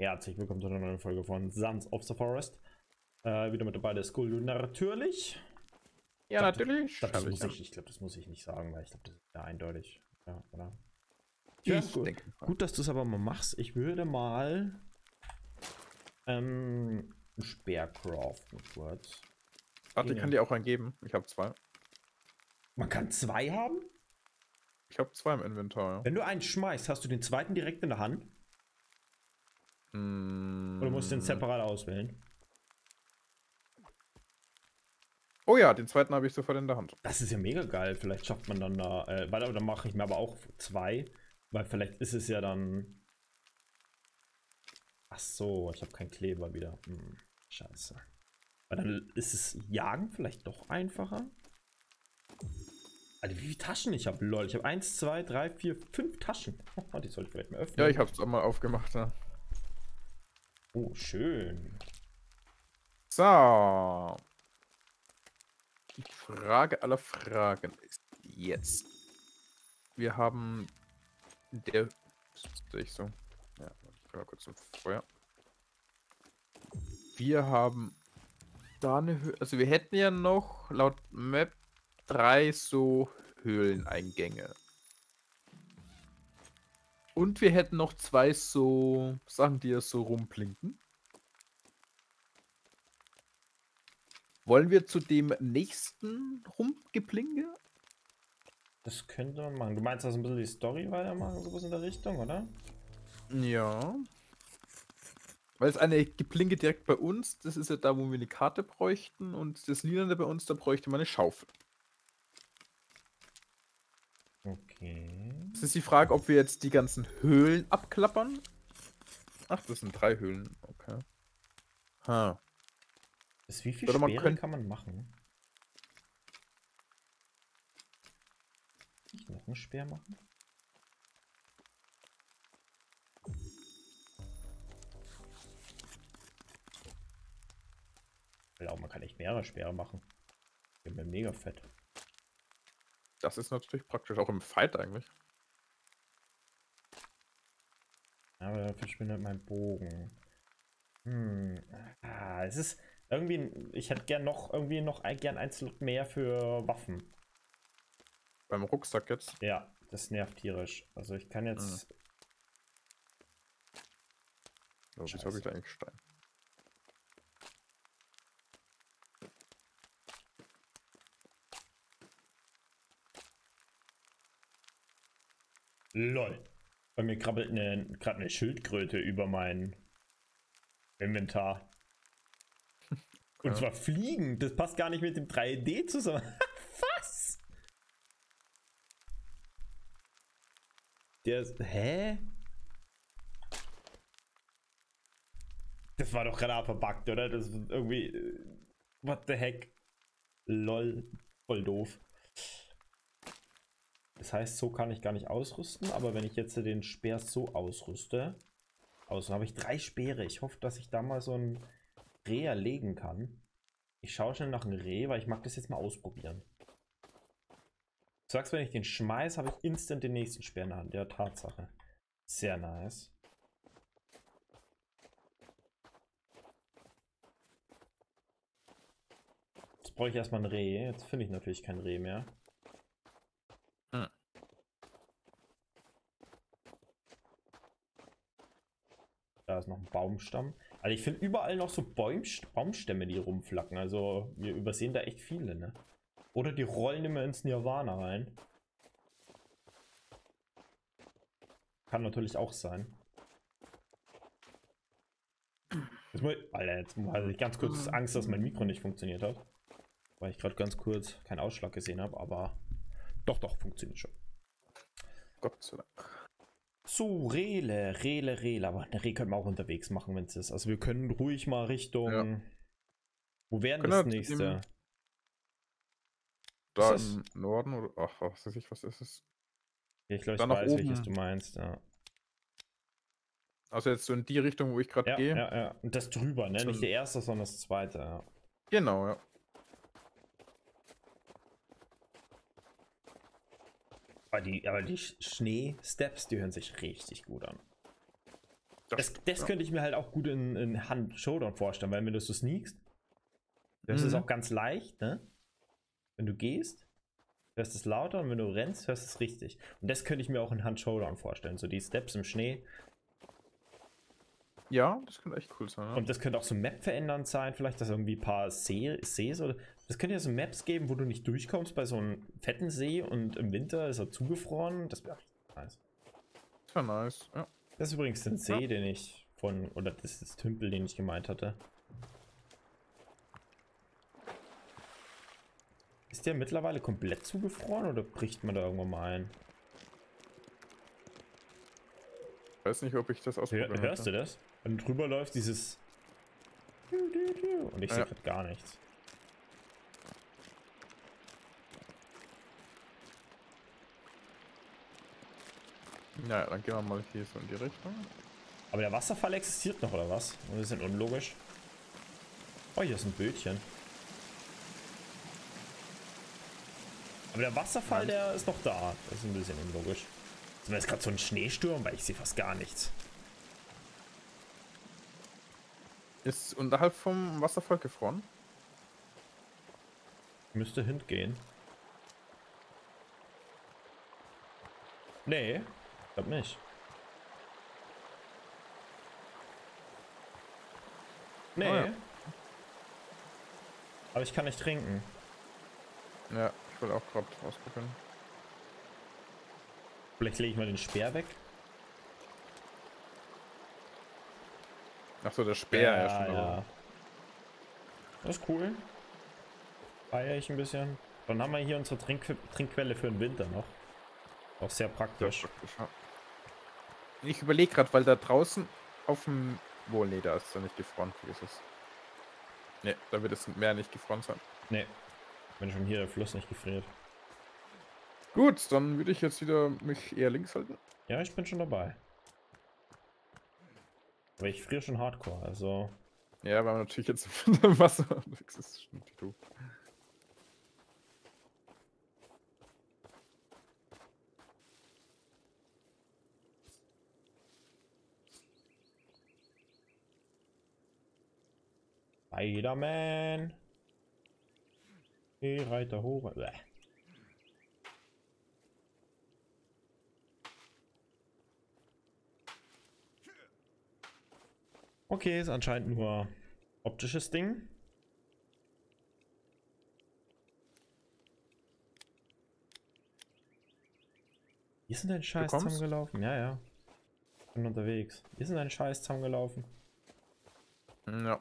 Herzlich willkommen zu einer neuen Folge von Sons of the Forest. Äh, wieder mit dabei der Skull natürlich. Ja, glaub, natürlich. Ich glaube, das, muss ich, ich, glaub, das muss ich nicht sagen, weil ich glaube, das ist ja eindeutig. Ja, oder? Ja, gut. denke. gut, dass du es aber mal machst. Ich würde mal ähm, einen Speer craften kurz. Warte, ich kann dir auch einen geben. Ich habe zwei. Man kann zwei haben? Ich habe zwei im Inventar. Ja. Wenn du einen schmeißt, hast du den zweiten direkt in der Hand? Mm. Oder musst du den separat auswählen? Oh ja, den zweiten habe ich sofort in der Hand. Das ist ja mega geil. Vielleicht schafft man dann da. Äh, warte, dann mache ich mir aber auch zwei. Weil vielleicht ist es ja dann. Ach so, ich habe keinen Kleber wieder. Hm, scheiße. Weil dann ist es Jagen vielleicht doch einfacher. Alter, wie viele Taschen ich habe? Lol, ich habe 1, 2, 3, 4, 5 Taschen. Oh, die sollte ich vielleicht mal öffnen. Ja, ich habe es auch mal aufgemacht. Ja. Oh, schön. So. Die Frage aller Fragen ist jetzt. Wir haben der. Ich so. Ja, ich mal kurz zum Feuer. Wir haben da eine Höhe. Also wir hätten ja noch laut Map drei so Höhleneingänge. Und wir hätten noch zwei so Sachen, die ja so rumblinken. Wollen wir zu dem nächsten Rumgeblinke? Das könnte man machen. Du meinst also ein bisschen die Story weitermachen, sowas in der Richtung, oder? Ja. Weil es eine Geblinke direkt bei uns, das ist ja da, wo wir eine Karte bräuchten. Und das Lilane bei uns, da bräuchte man eine Schaufel. Okay. Es ist die Frage, ob wir jetzt die ganzen Höhlen abklappern. Ach, das sind drei Höhlen. Okay. Ha. Bis wie viel Oder man könnt- kann man machen? Ich noch einen Speer machen? Ich glaube, man kann echt mehrere Speere machen. Ich bin mega fett. Das ist natürlich praktisch, auch im Fight eigentlich. Aber da verschwindet mein Bogen. Hm. Ah, es ist irgendwie. Ich hätte gern noch irgendwie noch ein, gern ein Slot mehr für Waffen. Beim Rucksack jetzt. Ja, das nervt tierisch. Also ich kann jetzt. Oh, wieso Scheiße. habe ich da eigentlich Stein? LOL. Bei mir krabbelt eine, gerade eine Schildkröte über mein Inventar. Und Ja. zwar fliegen. Das passt gar nicht mit dem 3D zusammen. Was? Der ist. Hä? Das war doch gerade verbuggt, oder? Das ist irgendwie. äh, What the heck? LOL. Voll doof. Das heißt, so kann ich gar nicht ausrüsten, aber wenn ich jetzt den Speer so ausrüste, außer habe ich drei Speere. Ich hoffe, dass ich da mal so ein Reh erlegen kann. Ich schaue schnell nach einem Reh, weil ich mag das jetzt mal ausprobieren. Du sagst, wenn ich den schmeiß, habe ich instant den nächsten Speer in der Hand. Ja, Tatsache. Sehr nice. Jetzt brauche ich erstmal ein Reh. Jetzt finde ich natürlich kein Reh mehr. Ist noch ein Baumstamm. Also ich finde überall noch so Bäumst Baumstämme, die rumflacken. Also wir übersehen da echt viele, ne? Oder die rollen immer ins Nirvana rein. Kann natürlich auch sein. Jetzt ich, Alter, jetzt hatte ich ganz kurz Angst, dass mein Mikro nicht funktioniert hat. Weil ich gerade ganz kurz keinen Ausschlag gesehen habe, aber doch, doch, funktioniert schon. Gott sei Dank. So, Rele, Rele, Rele. Aber eine Reh können wir auch unterwegs machen, wenn es ist. Also wir können ruhig mal Richtung. Ja. Wo wäre Können das nächste? Da Ist im Norden oder. Ach, was weiß ich, was ist es? Ich glaube, ich weiß, welches oben. du meinst. Ja, Also jetzt so in die Richtung, wo ich gerade ja, gehe. ja, ja. Und das drüber, ne? Nicht der erste, sondern das zweite. Ja. Genau, ja. Aber die, aber die Sch- Schnee-Steps, die hören sich richtig gut an. Das, das ja. könnte ich mir halt auch gut in, in Hand Showdown vorstellen, weil wenn du so sneakst, das ist Mhm. auch ganz leicht, ne? Wenn du gehst, hörst es lauter und wenn du rennst, hörst es richtig. Und das könnte ich mir auch in Hand Showdown vorstellen. So die Steps im Schnee. Ja, das könnte echt cool sein. Ja. Und das könnte auch so Map verändernd sein, vielleicht, dass irgendwie ein paar See, Sees oder. Das könnte ja so Maps geben, wo du nicht durchkommst bei so einem fetten See und im Winter ist er zugefroren. Das wäre nice. Das war nice. Ja. Das ist übrigens den See, Ja. den ich von. Oder das ist das Tümpel, den ich gemeint hatte. Ist der mittlerweile komplett zugefroren oder bricht man da irgendwann mal ein? Ich weiß nicht, ob ich das Hör, ausprobieren hörst du das? Wenn du drüber läufst, dieses. Und ich sehe Ja. gerade gar nichts. Ja, dann gehen wir mal hier so in die Richtung. Aber der Wasserfall existiert noch, oder was? Und das ist unlogisch. Oh, hier ist ein Bötchen. Aber der Wasserfall, Nein. der ist noch da. Das ist ein bisschen unlogisch. Ist mir jetzt gerade so ein Schneesturm, weil ich sehe fast gar nichts. Ist unterhalb vom Wasserfall gefroren? Müsste hingehen. Nee, ich glaub nicht. Nee. Oh ja. Aber ich kann nicht trinken. Ja, ich will auch gerade ausprobieren. Vielleicht lege ich mal den Speer weg. Achso, der Speer, ja, schon. aber- Das ist cool. Feier ich ein bisschen. Dann haben wir hier unsere Trink Trinkquelle für den Winter noch. Auch sehr Sehr praktisch. praktisch, ja. Ich überlege gerade, weil da draußen auf dem. Wohl, nee, da ist er nicht gefroren, vergiss es. Nee, da wird das Meer nicht gefroren sein. Nee. Wenn schon hier der Fluss nicht gefriert. Gut, dann würde ich jetzt wieder mich eher links halten. Ja, ich bin schon dabei. Aber ich friere schon hardcore, also. Ja, weil man natürlich jetzt im Wasser unterwegs ist. Stimmt, wie du. Spider-Man. Reiter hoch. Bäh. Okay, ist anscheinend nur optisches Ding. Wie ist denn dein Scheiß zusammengelaufen? Ja, ja. Bin unterwegs. Wie ist denn dein Scheiß zusammengelaufen? Ja.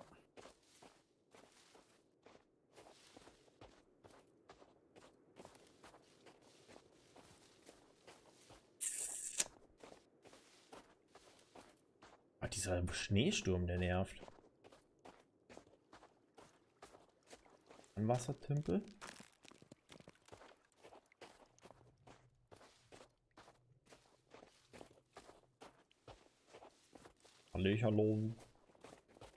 Dieser Schneesturm, der nervt. Ein Wassertümpel. Hallo,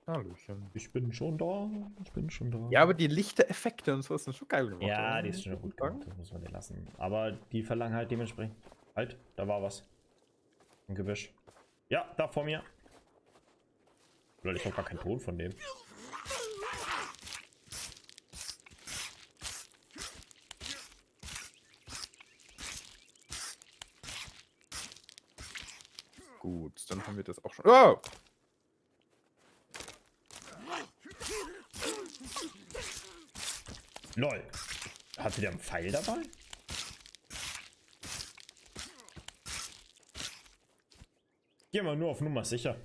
Hallöchen. ich bin schon da, ich bin schon da. Ja, aber die Lichtereffekte und so sind schon geil gemacht. Ja, oder? die ist schon gut gemacht, das muss man dir lassen. Aber die verlangen halt dementsprechend. Halt, da war was. Ein Gebüsch. Ja, da vor mir. Leute, ich hab gar keinen Ton von dem. Gut, dann haben wir das auch schon. Oh! LOL. Hatte der einen Pfeil dabei? Geh mal nur auf Nummer sicher.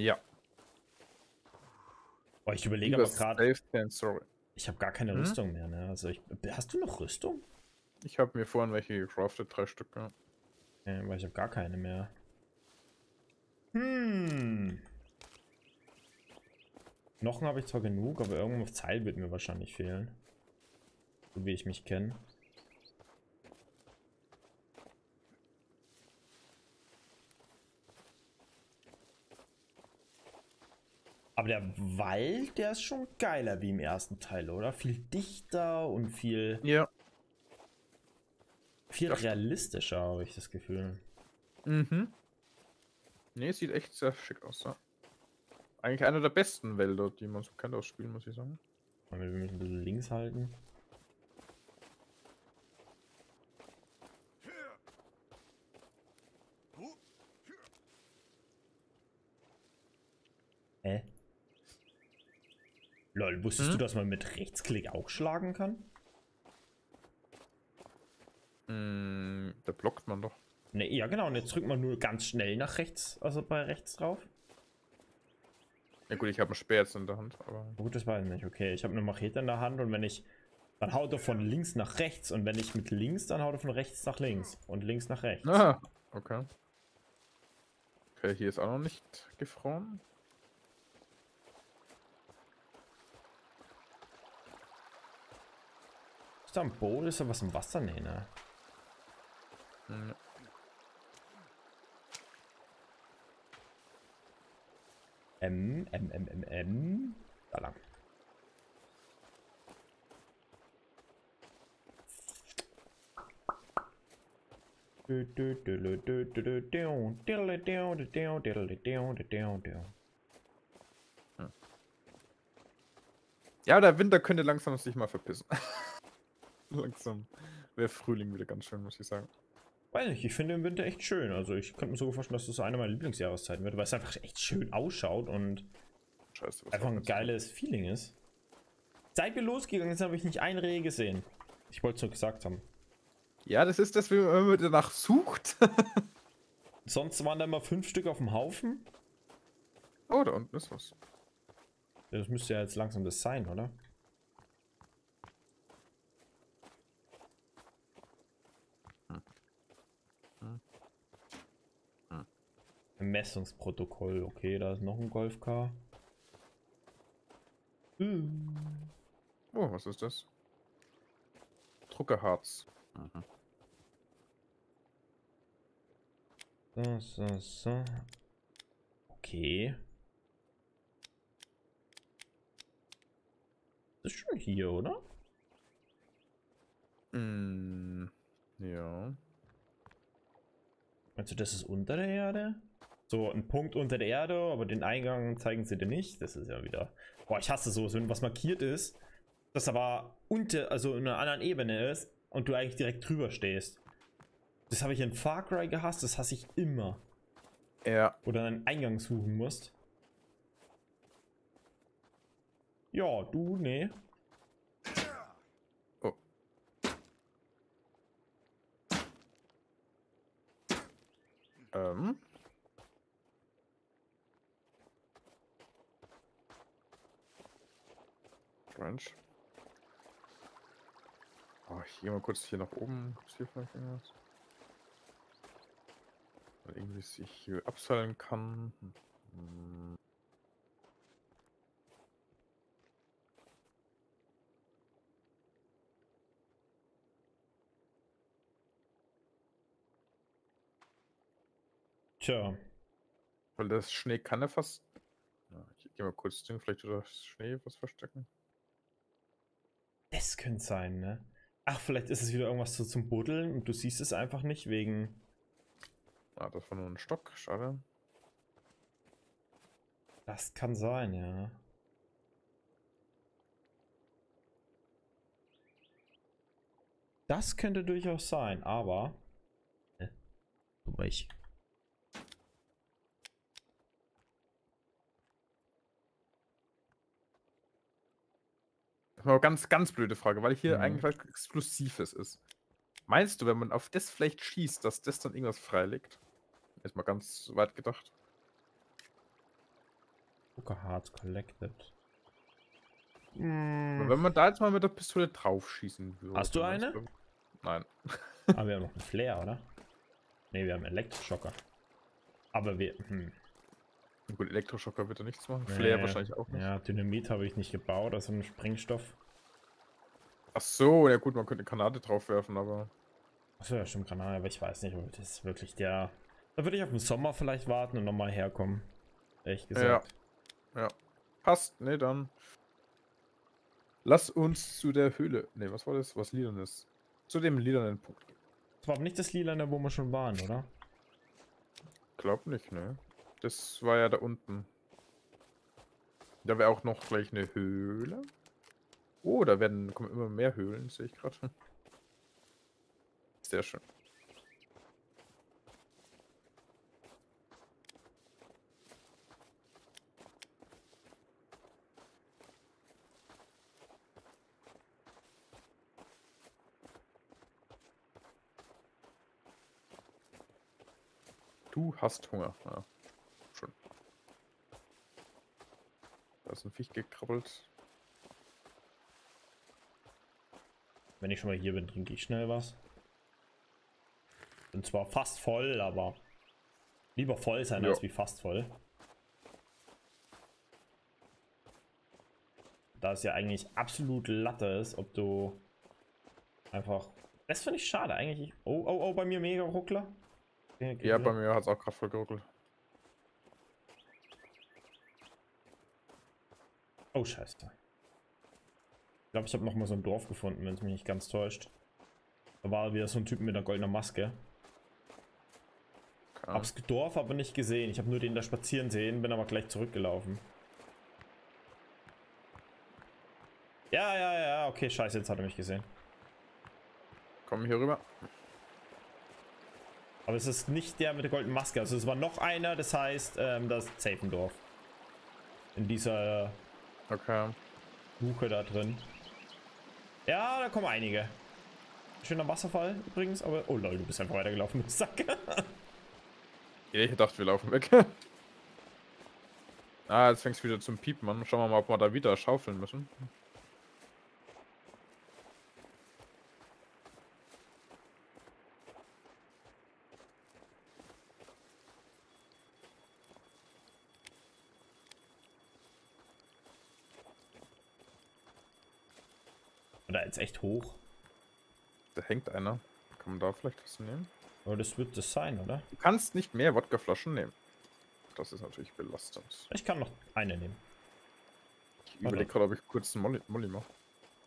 Ja. Boah, ich überlege aber gerade, ich habe gar keine Hm? Rüstung mehr, ne? Also ich, hast du noch Rüstung? Ich habe mir vorhin welche gecraftet, drei Stück. Ja. Ja, weil ich habe gar keine mehr. Hm. Knochen habe ich zwar genug, aber irgendwo auf Zeil wird mir wahrscheinlich fehlen. So wie ich mich kenne. Aber der Wald, der ist schon geiler wie im ersten Teil, oder? Viel dichter und viel, ja. viel Das- realistischer, habe ich das Gefühl. Mhm. Nee, sieht echt sehr schick aus, ja. Eigentlich einer der besten Wälder, die man so kennt aus Spielen, muss ich sagen. Wir müssen ein bisschen links halten. Hä? Lol, wusstest Hm? du, dass man mit Rechtsklick auch schlagen kann? Mm, da blockt man doch. Ne, ja genau, und jetzt drückt man nur ganz schnell nach rechts, also bei rechts drauf. Ja gut, ich habe einen Speer jetzt in der Hand, aber... Gut, das weiß ich nicht. Okay, ich habe eine Machete in der Hand und wenn ich. Dann haut er von links nach rechts und wenn ich mit links, dann haut er von rechts nach links und links nach rechts. Ah, okay. Okay, hier ist auch noch nicht gefroren. Ist da ein Boot? Ist da was im Wasser? Nee, ne? Mhm. M, M, M, M, M. Da lang. Ja, der Winter könnte langsam sich mal verpissen. langsam wäre Frühling wieder ganz schön, muss ich sagen. Weiß nicht, ich finde den Winter echt schön. Also ich könnte mir sogar vorstellen, dass das so eine meiner Lieblingsjahreszeiten wird, weil es einfach echt schön ausschaut und Scheiße, einfach ein geiles Feeling ist. Seit wir losgegangen sind, habe ich nicht ein Reh gesehen. Ich wollte es nur gesagt haben. Ja, das ist das, wenn man danach sucht. Sonst waren da immer fünf Stück auf dem Haufen. oh, da unten ist was. Das müsste ja jetzt langsam das sein, oder? Messungsprotokoll, okay, da ist noch ein Golf-Car. Hm. Oh, was ist das? Druckerharz. So, so, so. Okay. Das ist schon hier, oder? Mm, ja. Meinst du, das ist unter der Erde? So, ein Punkt unter der Erde, aber den Eingang zeigen sie dir nicht. Das ist ja wieder. Boah, ich hasse sowas, wenn was markiert ist, das aber unter, also in einer anderen Ebene ist und du eigentlich direkt drüber stehst. Das habe ich in Far Cry gehasst, das hasse ich immer. Ja. Du einen Eingang suchen musst. Ja, du, nee. Oh. Ähm. Crunch. Oh, ich gehe mal kurz hier nach oben. Gibt's hier vielleicht irgendwas? Weil irgendwie sich hier abseilen kann. Hm. Tja, Weil das Schnee kann er fast. Ja, ich gehe mal kurz Ding, vielleicht oder Schnee was verstecken. Das könnte sein, ne? Ach, vielleicht ist es wieder irgendwas so zum Buddeln und du siehst es einfach nicht wegen. Ah, das war nur ein Stock, schade. Das kann sein, ja. Das könnte durchaus sein, aber. Äh, ich. Eine ganz, ganz blöde Frage, weil hier Mhm. eigentlich was Exklusives ist. Meinst du, wenn man auf das vielleicht schießt, dass das dann irgendwas freilegt? Ist mal ganz weit gedacht. Poker Hearts Collected. Hm, Wenn man da jetzt mal mit der Pistole drauf schießen würde. Hast du eine? Nein. aber wir haben noch einen Flair, oder? Ne, wir haben einen Elektroschocker. Aber wir. Hm, Gut, Elektroschocker wird da nichts machen. Nee. Flair wahrscheinlich auch nicht. ja, Dynamit habe ich nicht gebaut, also ein Sprengstoff. Ach so, ja gut, man könnte eine Granate drauf werfen, aber. Achso, ja, stimmt, Kanal, aber ich weiß nicht, ob das ist wirklich der. Da würde ich auf den Sommer vielleicht warten und nochmal herkommen. Ehrlich gesagt. Ja. Passt, ne, dann. Lass uns zu der Höhle. Ne, was war das? Was lilanes? Zu dem lilanen Punkt. Das war aber nicht das Lila, wo wir schon waren, oder? Glaub nicht, ne? Das war ja da unten. Da wäre auch noch gleich eine Höhle. Oh, da werden kommen immer mehr Höhlen, sehe ich gerade. Sehr schön. Du hast Hunger. Ja, schon. Da ist ein Viech gekrabbelt. Wenn ich schon mal hier bin, trinke ich schnell was. Und zwar fast voll, aber lieber voll sein Ja. als wie fast voll. Da es ja eigentlich absolut Latte ist, ob du einfach. Das finde ich schade eigentlich. Oh, oh, oh, bei mir mega Ruckler. Ja, bei mir hat es auch gerade voll geruckelt. Oh, scheiße. Ich glaube, ich habe noch mal so ein Dorf gefunden, wenn es mich nicht ganz täuscht. Da war wieder so ein Typ mit einer goldenen Maske. Okay. Hab's Dorf aber nicht gesehen. Ich habe nur den da spazieren sehen, bin aber gleich zurückgelaufen. Ja, ja, ja, okay, scheiße, jetzt hat er mich gesehen. Komm hier rüber. Aber es ist nicht der mit der goldenen Maske. Also es war noch einer, das heißt, ähm, das ist safe ein Dorf. In dieser Okay. Luke da drin. Ja, da kommen einige. Schöner Wasserfall übrigens, aber... Oh lol, du bist einfach weitergelaufen, du Sack. Ich dachte, wir laufen weg. ah, jetzt fängst du wieder zum Piepen an. Schauen wir mal, ob wir da wieder schaufeln müssen. Jetzt echt hoch. Da hängt einer. Kann man da vielleicht was nehmen? Aber das wird das sein, oder? Du kannst nicht mehr Wodkaflaschen nehmen. Das ist natürlich belastend. Ich kann noch eine nehmen. Ich überlege gerade, ob ich kurz einen Molly, Molly mache.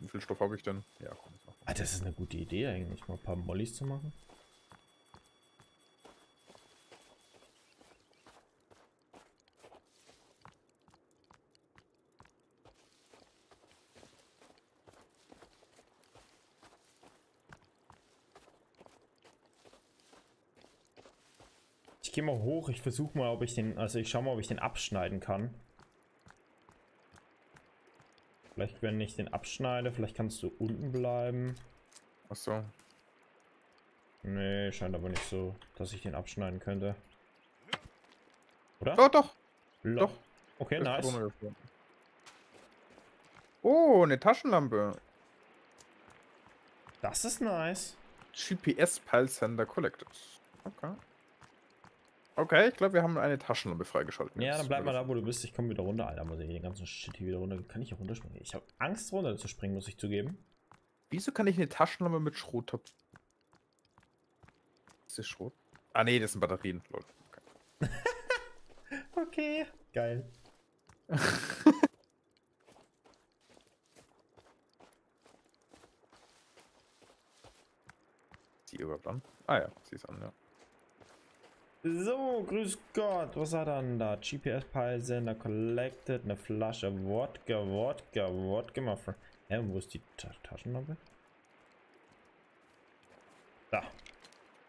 Wie viel Stoff habe ich denn? Ja, komm, ich mach. Ah, das ist eine gute Idee eigentlich, mal ein paar Mollys zu machen. Mal hoch, ich versuche mal, ob ich den, also ich schau mal, ob ich den abschneiden kann. Vielleicht, wenn ich den abschneide, vielleicht kannst du unten bleiben. Achso. Nee, scheint aber nicht so, dass ich den abschneiden könnte. Oder? Doch, doch. Lo- doch. Okay, Ist nice. Oh, eine Taschenlampe. Das ist nice. GPS Pile Sender collected. Okay. Okay, ich glaube, wir haben eine Taschenlampe freigeschaltet. Ja, dann bleib mal da, wo du bist. Ich komme wieder runter. Alter, muss ich den ganzen Shit hier wieder runter. Kann ich hier runterspringen? Ich habe Angst, runter zu springen, muss ich zugeben. Wieso kann ich eine Taschenlampe mit Schrot top? Ist das Schrot? Ah, nee, das sind Batterien. Lol. Okay. Okay. Geil. Die überhaupt an? Ah ja, sie ist an, ja. So, grüß Gott. Was hat er denn da? GPS-Peilsender collected. Eine Flasche Wodka, Wodka, Wodka, friend. Hä, wo ist die Ta Taschenlampe? Da.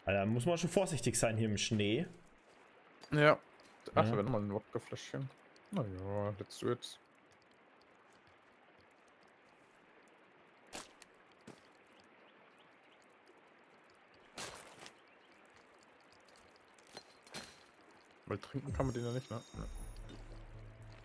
Alter, muss man schon vorsichtig sein hier im Schnee. Ja. Ach, Ja. da wäre nochmal ein Wodkafläschchen. Naja, let's do it. Weil trinken kann man den ja nicht, ne?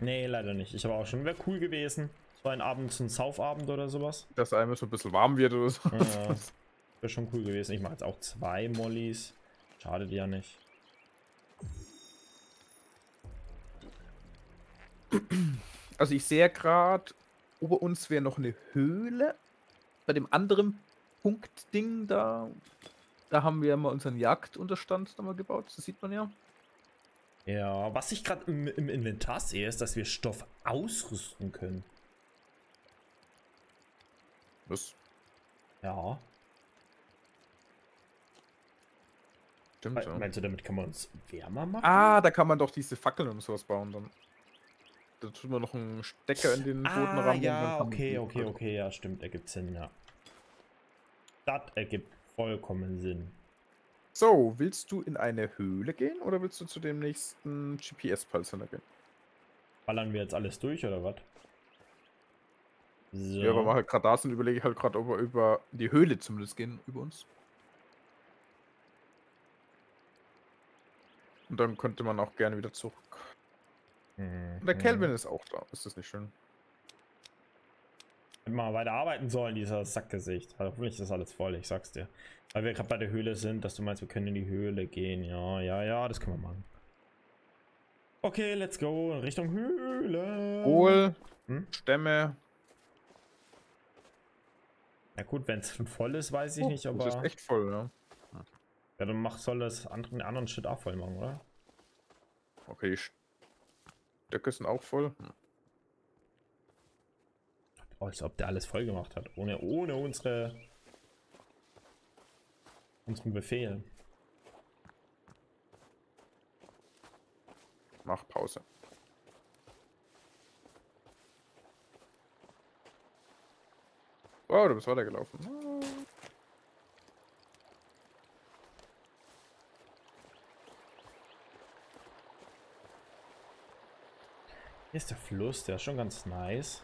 Nee, leider nicht. Ich habe auch schon. Wäre cool gewesen. So ein Abend, so ein Saufabend oder sowas. Dass einem so ein bisschen warm wird oder so. Ja, Wäre schon cool gewesen. Ich mache jetzt auch zwei Mollys. Schadet ja nicht. Also ich sehe gerade, über uns wäre noch eine Höhle. Bei dem anderen Punktding da, da haben wir mal unseren Jagdunterstand nochmal gebaut. Das sieht man ja. Ja, was ich gerade im, im Inventar sehe, ist, dass wir Stoff ausrüsten können. Das, Ja. Stimmt, Me- ja. Meinst du, damit kann man uns wärmer machen? Ah, da kann man doch diese Fackeln und sowas bauen dann. Da tut man noch einen Stecker in den Boden Ah, rammen. und dann ja, okay, okay, okay, ja, stimmt, ergibt Sinn, ja. Das ergibt vollkommen Sinn. So, willst du in eine Höhle gehen oder willst du zu dem nächsten GPS-Pulsender gehen? Ballern wir jetzt alles durch, oder was? So. Ja, aber wir halt gerade da sind, überlege ich halt gerade, ob wir über die Höhle zumindest gehen, über uns. Und dann könnte man auch gerne wieder zurück. Mhm. Und der Kelvin ist auch da. Ist das nicht schön? Mal weiter arbeiten sollen, dieser Sackgesicht. Hoffentlich ist das alles voll, ich sag's dir. Weil wir gerade bei der Höhle sind, dass du meinst, wir können in die Höhle gehen. Ja, ja, ja, das können wir machen. Okay, let's go in Richtung Höhle. Kohl, Hm? Stämme. Na gut, wenn es schon voll ist, weiß ich Oh, nicht, das aber. ist echt voll, ja. Ja, dann mach, soll das anderen, den anderen Shit auch voll machen, oder? Okay, die Stöcke sind auch voll. Hm. Oh, als ob der alles voll gemacht hat. Ohne, ohne unsere. unseren Befehl. Mach Pause. Wow, du bist weitergelaufen. Hier ist der Fluss, der ist schon ganz nice.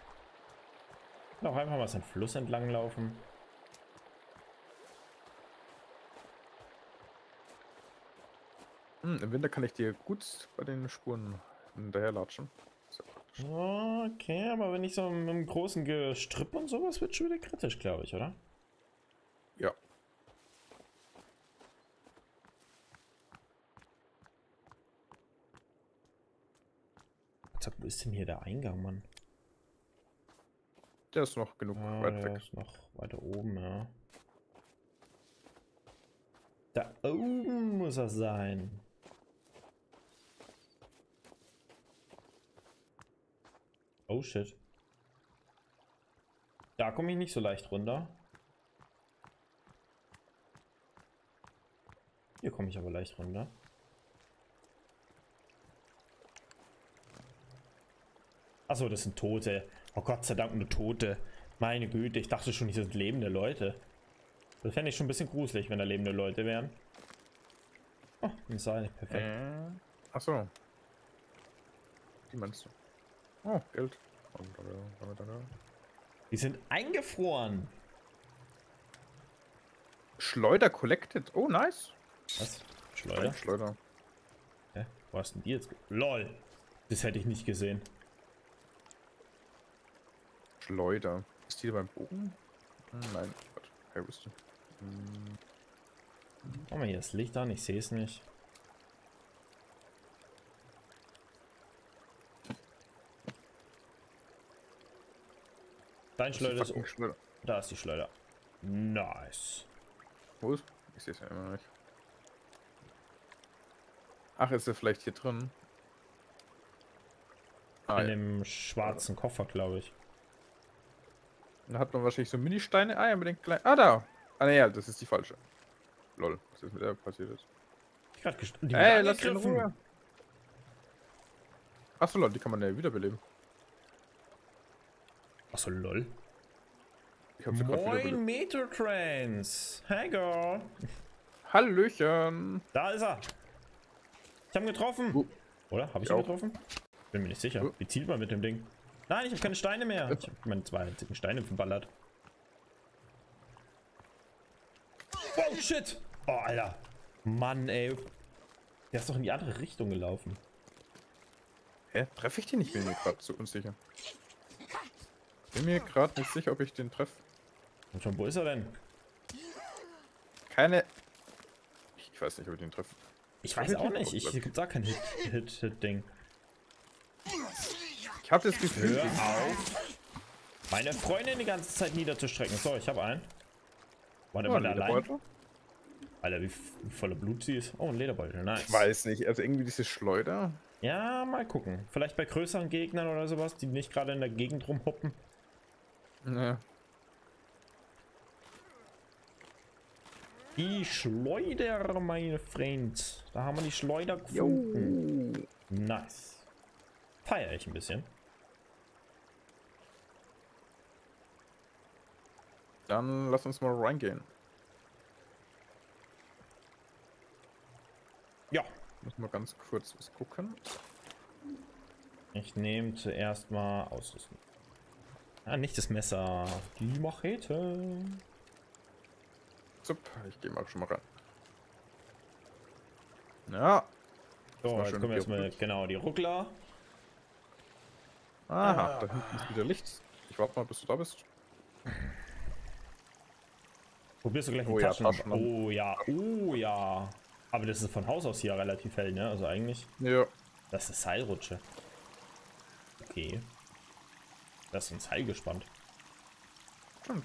Auch einfach mal so einen Fluss entlang laufen. Hm, Im Winter kann ich dir gut bei den Spuren hinterherlatschen. Okay, aber wenn ich so mit einem großen Gestrüpp und sowas wird schon wieder kritisch, glaube ich, oder? Ja. Sag, wo ist denn hier der Eingang, Mann? Der ist noch genug Ah, weit der weg. ist noch weiter oben, ja. Da oben muss er sein. Oh shit. Da komme ich nicht so leicht runter. Hier komme ich aber leicht runter. Achso, das sind Tote. Oh Gott sei Dank nur Tote. Meine Güte, ich dachte schon, das sind lebende Leute. Das fände ich schon ein bisschen gruselig, wenn da lebende Leute wären. Oh, ein Seil. Perfekt. Äh, Achso. Die meinst du? Oh, Geld. Die sind eingefroren. Schleuder collected. Oh, nice. Was? Schleuder? Schleuder. Hä? Wo hast denn die jetzt? LOL. Das hätte ich nicht gesehen. Schleuder. Ist die beim Bogen? Hm, nein. Warte. Hey, wo ist die? Hm, Mach mal hier das Licht an, ich sehe es nicht. Dein wo ist Schleuder ist. fucking Schleuder? Da ist die Schleuder. Nice. Wo ist? Ich sehe es ja immer noch nicht. Ach, ist er vielleicht hier drin? Ah, In ja. dem schwarzen Koffer, glaube ich. Da hat man wahrscheinlich so Mini-Steine. Ah, ja, mit den kleinen. Ah, da. Ah, ne, ja, das ist die falsche. Lol, was ist mit der passiert ist. Ich grad gest- die Ey, lass in. Ruhe. Achso, lol, die kann man ja wiederbeleben. Achso, lol. Ich hab sie gerade Moin. Metrotrans. Hey, Girl. Hallöchen. Da ist er. Ich habe ihn getroffen. Oh. Oder? Habe ich Ich ihn auch. getroffen? Bin mir nicht sicher. Oh. Wie zielt man mit dem Ding? Nein, ich habe keine Steine mehr. Ich habe meine zwei einzigen Steine verballert. Oh, shit. Oh, Alter. Mann, ey. Der ist doch in die andere Richtung gelaufen. Hä? Treffe ich den nicht? Bin mir gerade so unsicher. Bin mir gerade nicht sicher, ob ich den treffe. Und schon, wo ist er denn? Keine. Ich ich weiß nicht, ob ich den treffe. Ich weiß auch nicht. Ich, hier gibt da kein Hit-Ding. Hit, Hit, Ding. Ich habe das Gefühl. Hör auf. Meine Freundin die ganze Zeit niederzustrecken. So, ich habe einen. War der mal allein? Alter, wie, voller Blut sie ist. Oh, ein Lederbeutel, nice. Ich weiß nicht. Also irgendwie diese Schleuder. Ja, mal gucken. Vielleicht bei größeren Gegnern oder sowas, die nicht gerade in der Gegend rumhoppen. Ne. Die Schleuder, meine Freund. Da haben wir die Schleuder gefunden. Jo. Nice. Feiere ich ein bisschen. Dann lass uns mal reingehen. Ja. Muss mal ganz kurz was gucken. Ich nehme zuerst mal Ausrüstung. Ah, nicht das Messer. Die Machete. Zup, ich gehe mal schon mal rein. Ja. So, jetzt kommen erstmal geruckelt. genau die Ruckler. Aha, Ah. da hinten ist wieder Licht. Ich warte mal, bis du da bist. Probierst du gleich Oh ja, Taschen? Oh ja, oh ja. Aber das ist von Haus aus hier relativ hell, ne? Also eigentlich. Ja. Das ist Seilrutsche. Okay. Das ist ein Seil gespannt. Stimmt.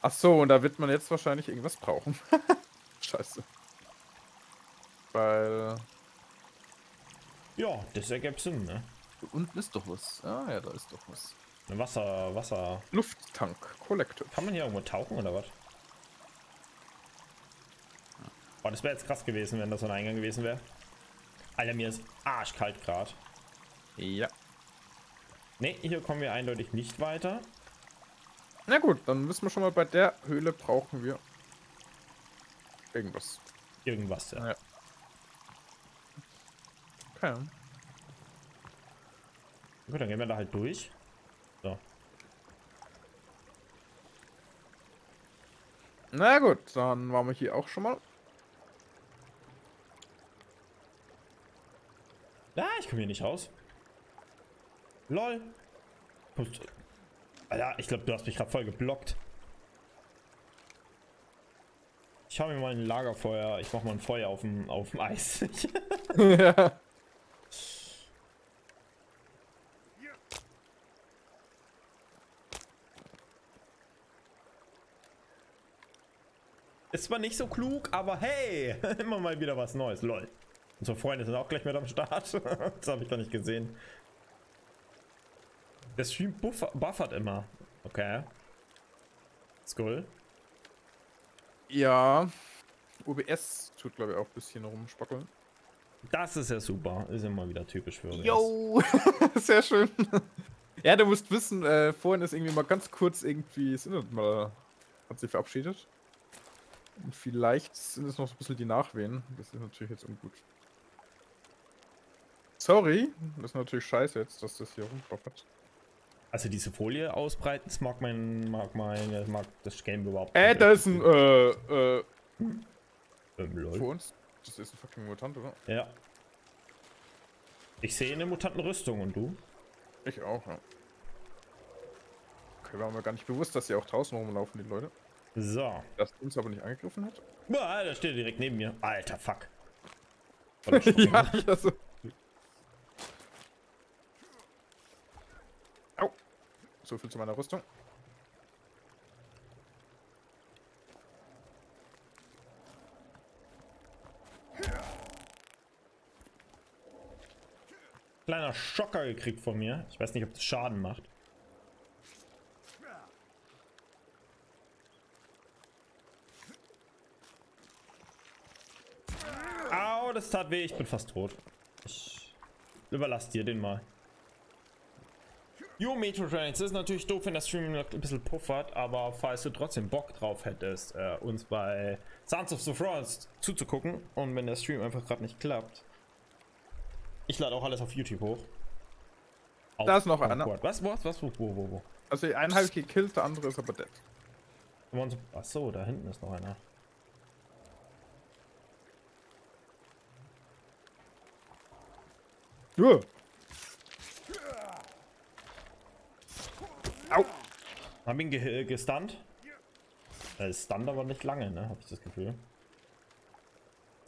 Ach so, und da wird man jetzt wahrscheinlich irgendwas brauchen. Scheiße. Weil Ja, das ergibt Sinn, ne? unten ist doch was. Ah ja, da ist doch was. Eine Wasser, Wasser. Lufttank, Collective. Kann man hier irgendwo tauchen oder was? Boah, das wäre jetzt krass gewesen, wenn das so ein Eingang gewesen wäre. Alter, mir ist arschkalt gerade. Ja. Ne, hier kommen wir eindeutig nicht weiter. Na gut, dann wissen wir schon mal, bei der Höhle brauchen wir irgendwas. Irgendwas, ja. Ja. Okay. Gut, dann gehen wir da halt durch. Na gut, dann waren wir hier auch schon mal. Ah, ich komme hier nicht raus. Lol. Alter, ich glaube, du hast mich gerade voll geblockt. Ich hau mir mal ein Lagerfeuer. Ich mach mal ein Feuer auf dem, auf dem Eis. ja. Ist zwar nicht so klug, aber hey, immer mal wieder was Neues. Lol. Unsere Freunde sind auch gleich mit am Start. das habe ich gar nicht gesehen. Der Stream buffer, buffert immer. Okay. Skull. Ja. OBS tut, glaube ich, auch ein bisschen rumspackeln. Das ist ja super. Ist immer wieder typisch für OBS. Yo! Sehr schön. Ja, du musst wissen, äh, vorhin ist irgendwie mal ganz kurz irgendwie das Internet mal hat sich verabschiedet. Und vielleicht sind es noch so ein bisschen die Nachwehen. Das ist natürlich jetzt ungut. Sorry, das ist natürlich scheiße jetzt, dass das hier rumpoppert. Also diese Folie ausbreiten, das mag mein, mag mein, mag das Game überhaupt Äh, nicht. da ist ein, äh, äh, Ähm, vor lol. uns. Das ist ein fucking Mutant, oder? Ja. Ich sehe eine Mutantenrüstung und du? Ich auch, ja. Okay, war mir gar nicht bewusst, dass sie auch draußen rumlaufen, die Leute. So. Dass uns aber nicht angegriffen hat. Ah, da steht er direkt neben mir. Alter, fuck. ja, also. Au. So viel zu meiner Rüstung. Kleiner Schocker gekriegt von mir. Ich weiß nicht, ob das Schaden macht. Das tat weh. Ich bin fast tot. Ich überlasse dir den mal. Jo, Metro Trains, das ist natürlich doof, wenn der Stream noch ein bisschen puffert, aber falls du trotzdem Bock drauf hättest, äh, uns bei Sons of the Frost zuzugucken und wenn der Stream einfach gerade nicht klappt, ich lade auch alles auf YouTube hoch. Auf Da ist noch einer. Was, was, was, wo, wo, wo? Also, die eine habe ich gekillt, der andere ist aber dead. Achso, da hinten ist noch einer. Ja. Au. Hab ihn ge gestunt. Er stunt aber nicht lange, ne? Hab ich das Gefühl.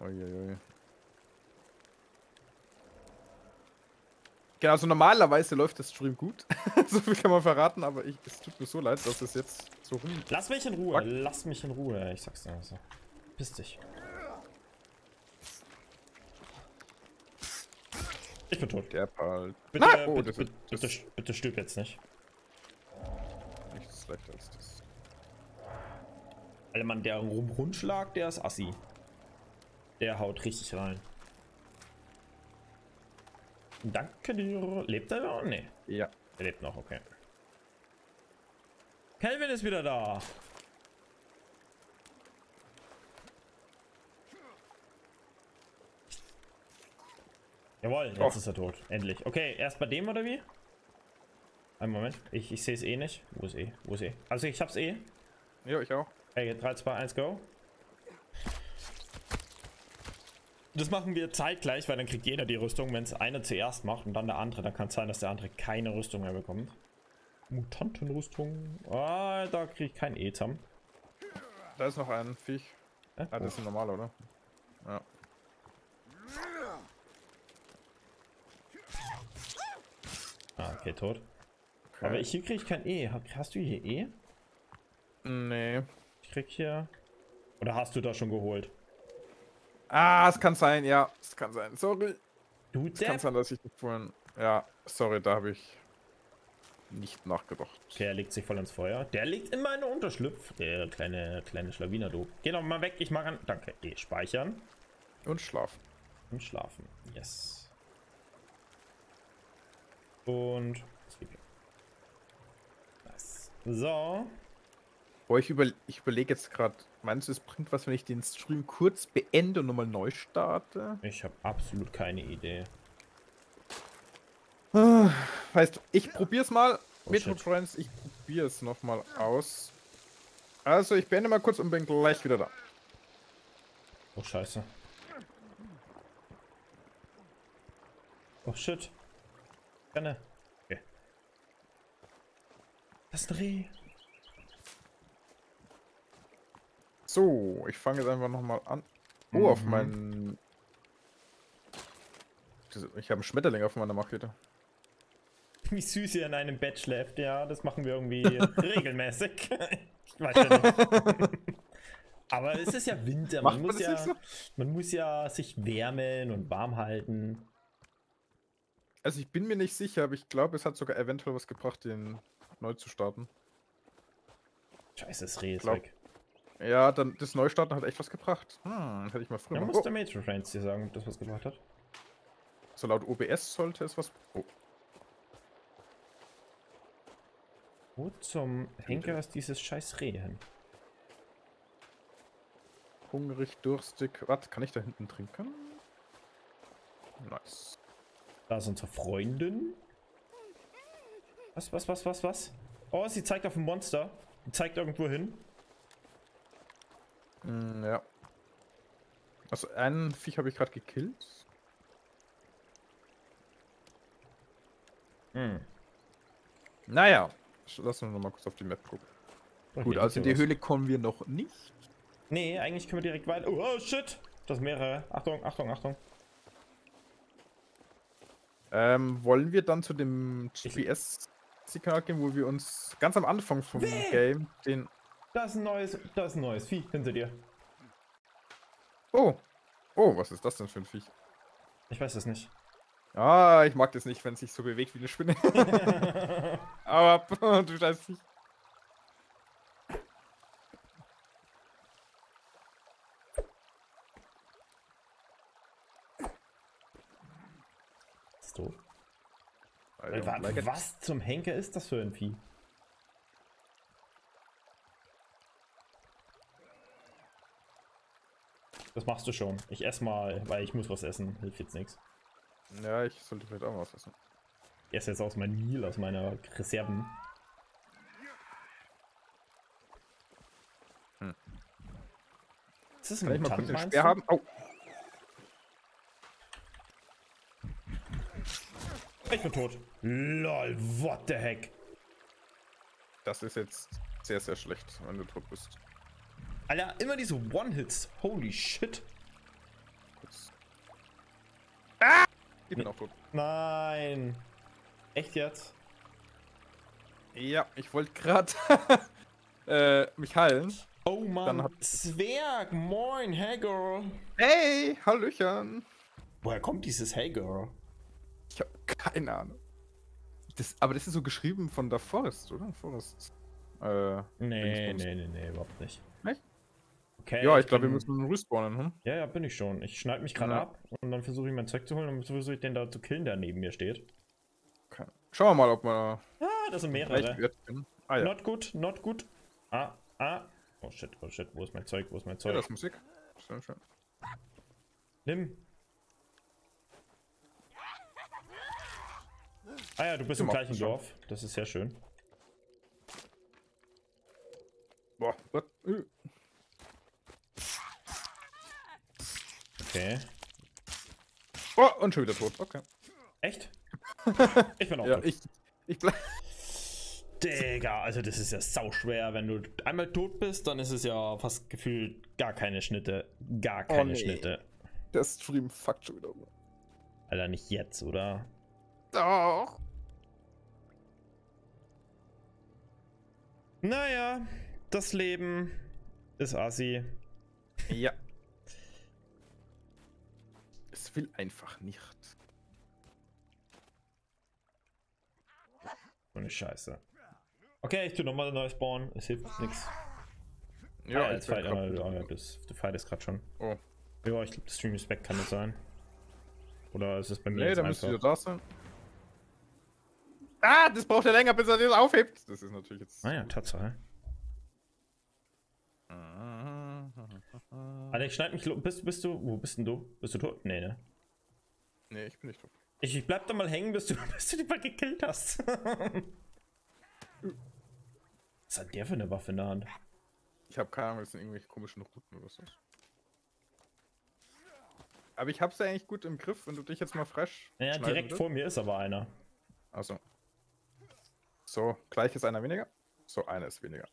Uiuiui. Genau, also normalerweise läuft der Stream gut. so viel kann man verraten, aber ich, es tut mir so leid, dass es jetzt so rum. Lass mich in Ruhe, Fuck. lass mich in Ruhe. Ich sag's dir so. Piss dich. Ich bin tot. Der halt Bitte, Na, oh, bitte, das bitte, bitte, bitte stirb jetzt nicht. nichts leichter als das. Alter, Mann, der Rundschlag, der ist assi. Der haut richtig rein. Danke dir. Lebt er noch? Nee. Ja. Er lebt noch, okay. Kelvin ist wieder da. Jawohl, jetzt Oh. ist er tot. Endlich. Okay, erst bei dem oder wie? Einen Moment. Ich, ich sehe es eh nicht. Wo ist eh? Wo ist eh? Also ich hab's eh. Ja, ich auch. Okay, 3, 2, 1, go. Das machen wir zeitgleich, weil dann kriegt jeder die Rüstung, wenn es einer zuerst macht und dann der andere. Dann kann es sein, dass der andere keine Rüstung mehr bekommt. Mutantenrüstung. Ah, da kriege ich kein E zusammen. Da ist noch ein Viech. Äh, Ah, das ist ein normaler, oder? Ja. Okay, tot. Okay. Aber ich, hier kriege ich kein E. Ha- Hast du hier E? Nee. Ich krieg hier... Oder hast du das schon geholt? Ah, es kann sein, ja. Es kann sein. Sorry. Du Es kann sein, dass ich vorhin. Ja, sorry, da habe ich nicht nachgedacht. Okay, er legt sich voll ins Feuer. Der liegt in meinem Unterschlupf. Der kleine, kleine Schlawiner, du. Geh doch mal weg, ich mach an... Danke. E, speichern. Und schlafen. Und schlafen. Yes. Und... Nice. So. Boah, ich, über, ich überlege jetzt gerade, meinst du, es bringt was, wenn ich den Stream kurz beende und nochmal neu starte? Ich habe absolut keine Idee. Ah, Weißt du, ich probier's mal. Oh, Metro shit. Friends, ich probier's nochmal aus. Also, ich beende mal kurz und bin gleich wieder da. Oh, scheiße. Oh, shit. Gerne. Okay. Das ist ein Reh. So, ich fange jetzt einfach nochmal an. Oh, auf Mhm. meinen. Diese- Ich habe einen Schmetterling auf meiner Machete. Wie süß ihr in einem Bett schläft, ja, das machen wir irgendwie regelmäßig. ich weiß ja nicht. Aber es ist ja Winter, man Macht man muss das ja, so? man muss ja sich wärmen und warm halten. Also, ich bin mir nicht sicher, aber ich glaube, es hat sogar eventuell was gebracht, den neu zu starten. Scheiße, das Reh ist Glaub- weg. Ja, dann das Neustarten hat echt was gebracht. Hm, hätte ich mal früher machen- muss oh, der Metro Friends dir sagen, ob das was gebracht hat. So laut OBS sollte es was. Oh, Wo zum Henker ist dieses scheiß Reh hin? hungrig, durstig. Was? Kann ich da hinten trinken? Nice. Da ist unsere Freundin. Was, was, was, was, was? Oh, sie zeigt auf ein Monster. Die zeigt irgendwo hin. Hm, ja. Also, einen Viech habe ich gerade gekillt. Hm. Naja. Lass uns noch mal kurz auf die Map gucken. Oh, Gut, also in die was. Höhle kommen wir noch nicht. Nee, eigentlich können wir direkt weiter. Oh, oh shit! Das sind mehrere. Achtung, Achtung, Achtung. Ähm, wollen wir dann zu dem GPS-Signal gehen, wo wir uns ganz am Anfang vom Weh! Game den. Da ist ein neues, da ist ein neues Vieh hinter dir. Oh! Oh, was ist das denn für ein Viech? Ich weiß es nicht. Ah, ich mag das nicht, wenn es sich so bewegt wie eine Spinne. Aber du scheiß Viech. ist tot. Like it. was zum Henker ist das für ein Vieh? Das machst du schon. Ich esse mal, weil ich muss was essen. Hilft jetzt nichts. Ja, ich sollte vielleicht auch mal was essen. Ich esse jetzt aus meinem Meal, aus meiner Reserven. Hm. Ist das ein Kann ich mal kurz Mutant, den Speer haben? Oh, Ich bin tot. Lol, what the heck? das ist jetzt sehr, sehr schlecht, wenn du tot bist. Alter, immer diese One-Hits. Holy shit. Kurz. Ah! Ich bin auch tot. Nein. Echt jetzt? Ja, ich wollte gerade äh, mich heilen. Oh Mann. Zwerg, moin, hey girl. Hey, Hallöchen. Woher kommt dieses Hey girl? Ich keine Ahnung. Das, aber das ist so geschrieben von der Forest, oder? Forest. Äh, Nee, nee, nee, nee, überhaupt nicht. Nicht? Okay, ja, ich glaube, wir müssen respawnen, hm? Ja, ja, bin ich schon. Ich schneide mich gerade Ja. ab und dann versuche ich mein Zeug zu holen und versuche ich den da zu killen, der neben mir steht. Okay. Schauen wir mal, ob wir Ah, das sind mehrere. Ah ja, Not gut, not gut. Ah, ah. Oh shit, oh shit, wo ist mein Zeug, wo ist mein ja Zeug? das ist Musik. Schön, schön. Nimm. Ah ja, du bist im gleichen. Dorf. Das ist sehr schön. Boah, what? Äh. Okay. Oh, und schon wieder tot. Okay. Echt? Ich bin auch Ja, tot. ich, ich bleib. Digga, also das ist ja sauschwer. Wenn du einmal tot bist, dann ist es ja fast gefühlt gar keine Schnitte. Gar keine nee. Schnitte. Der Stream fuckt schon wieder um. Alter, nicht jetzt, oder? Doch. Naja, das Leben ist assi. Ja. Es will einfach nicht. So eine Scheiße. Okay, ich tu nochmal neu spawnen. Es hilft nichts. Ja, ich jetzt fight, ja, das, der Fight ist gerade schon. Oh. Ja, ich glaube, das Stream ist weg, kann das sein? Oder ist es bei mir Nee, da müsste wieder da sein. Ah, das braucht ja länger, bis er das aufhebt. Das ist natürlich jetzt. Ah ja, Tatsache. Alter, ich schneid mich. Bist, bist du. Wo bist denn du? Bist du tot? Nee, ne? Nee, ich bin nicht tot. Ich, ich bleib da mal hängen, bis du, bis du die mal gekillt hast. Was hat der für eine Waffe in der Hand? Ich habe keine Ahnung, das sind irgendwelche komischen Routen oder so. Aber ich hab's ja eigentlich gut im Griff, wenn du dich jetzt mal fresh. Naja, schneiden direkt würdest. vor mir ist aber einer. Also. So, gleich ist einer weniger. So, einer ist weniger.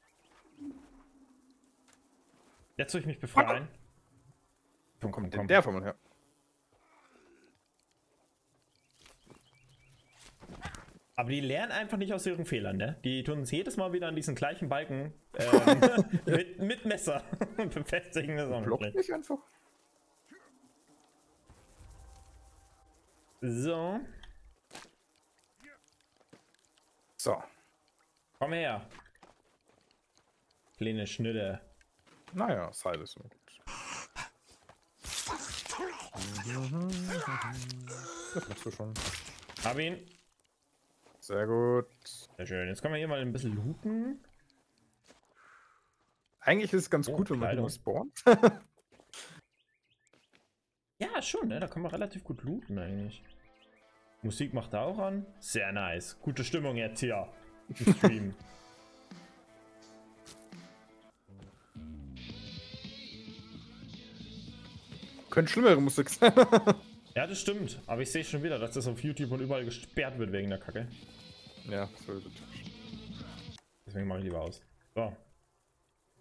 Jetzt soll ich mich befreien. Wo Komm, kommt komm, denn der von mir her? Aber die lernen einfach nicht aus ihren Fehlern, ne? Die tun uns jedes Mal wieder an diesen gleichen Balken ähm, mit, mit Messer befestigen. Das auch schlecht. nicht einfach. So, So. komm her. Kleine Schnitte. Naja, Seil ist immer gut. Das machst du schon. Hab ihn. Sehr gut. Sehr schön. Jetzt können wir hier mal ein bisschen looten. Eigentlich ist es ganz Oh, gut, wenn man Kleidung. immer spawnt. Ja, schon, ne? Da kann man relativ gut looten eigentlich. Musik macht er auch an. Sehr nice. Gute Stimmung jetzt hier im Stream. Könnte schlimmere Musik sein. ja, das stimmt. Aber ich sehe schon wieder, dass das auf YouTube und überall gesperrt wird wegen der Kacke. ja, so ist es. Deswegen mache ich lieber aus. So,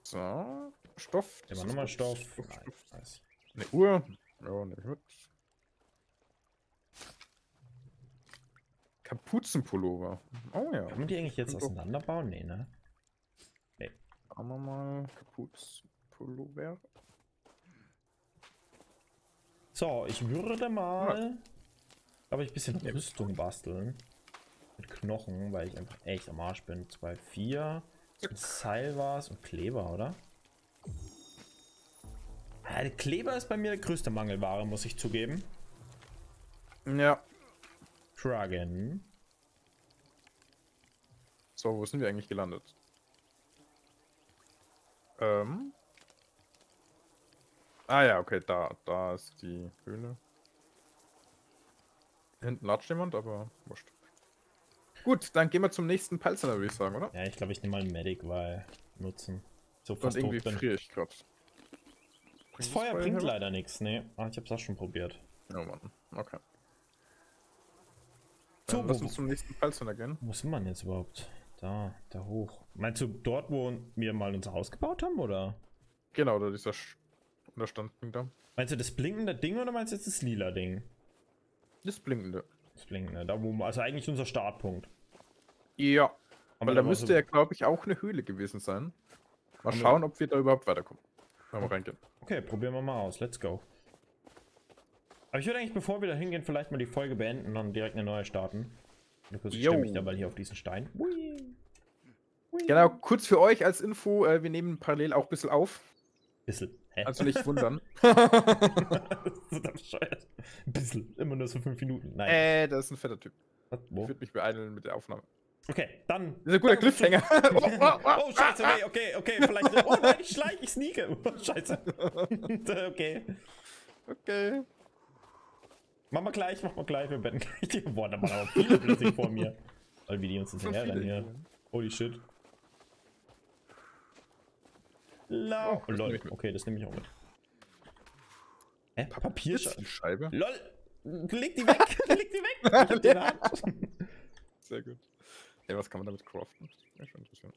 So. Stoff. immer nochmal Stoff. Stoff, Nice, Stoff. nice. Eine Uhr. Ja, ich mit. Kapuzenpullover. Oh ja. Kann man die eigentlich jetzt auseinanderbauen? Nee, ne? Haben wir mal Kapuzenpullover. So, ich würde mal, glaube ich, ein bisschen Rüstung basteln. Mit Knochen, weil ich einfach echt am Arsch bin. 2, 4. Ein Seil war's und Kleber, oder? Ja, der Kleber ist bei mir der größte Mangelware, muss ich zugeben. Ja. Dragon. So, wo sind wir eigentlich gelandet? Ähm. Ah ja, okay, da, da ist die Höhle. Hinten latscht jemand, aber wurscht. Gut, dann gehen wir zum nächsten Palzer, würde ich sagen, oder? Ja, ich glaube, ich nehme mal einen Medic, weil nutzen. So Und fast irgendwie tot bin. friere ich gerade. Das Feuer bringt leider nichts, ne? Ah, ich hab's auch schon probiert. Ja, Mann. Okay. Dann lass uns zum nächsten Palzer gehen. Wo sind wir denn jetzt überhaupt? Da, da hoch. Meinst du dort, wo wir mal unser Haus gebaut haben, oder? Genau, da dieser Sch Unterstandpunkt da. Meinst du das blinkende Ding oder meinst du jetzt das lila Ding? Das blinkende. Das blinkende, da wo, also eigentlich unser Startpunkt. Ja. Haben Weil wir da müsste so- ja, glaube ich, auch eine Höhle gewesen sein. Mal wir- schauen, ob wir da überhaupt weiterkommen. Wenn wir reingehen. Okay, probieren wir mal aus. Let's go. Aber ich würde eigentlich, bevor wir da hingehen, vielleicht mal die Folge beenden und dann direkt eine neue starten. Kurz, Ich stelle mich da mal hier auf diesen Stein. Hui. Hui. Genau, kurz für euch als Info, äh, wir nehmen parallel auch ein bisschen auf. Bissel. Hä? Also nicht wundern. das ist bescheuert. Bissel. Immer nur so fünf Minuten. Nein. äh, das ist ein fetter Typ. Was? Ich Wo? würde mich beeilen mit der Aufnahme. Okay, dann. Das ist ein guter Danke fürs Cliffhanger. Zuschauen. oh, scheiße, okay, okay, okay, vielleicht. Oh nein, ich schleiche, ich sneake. Oh, scheiße. okay. okay. Machen wir gleich, machen wir gleich. Wir betten gleich die. Boah, da waren aber viele plötzlich vor mir. Weil wie die uns Schon hinterherrennen viele hier. Holy shit. La Oh, lol. Okay, das nehme ich auch mit. Hä? Papierscheibe? Die Scheibe. Lol. Leg die weg. Leg die weg. Ich hab die in der Hand. Sehr gut. Ja, was kann man damit craften? Ja, schon interessant.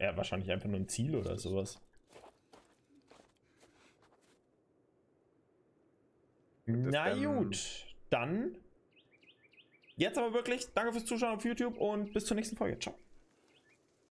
Ja, wahrscheinlich einfach nur ein Ziel oder sowas. Na dann- gut, dann. Jetzt aber wirklich, danke fürs Zuschauen auf YouTube und bis zur nächsten Folge. Ciao.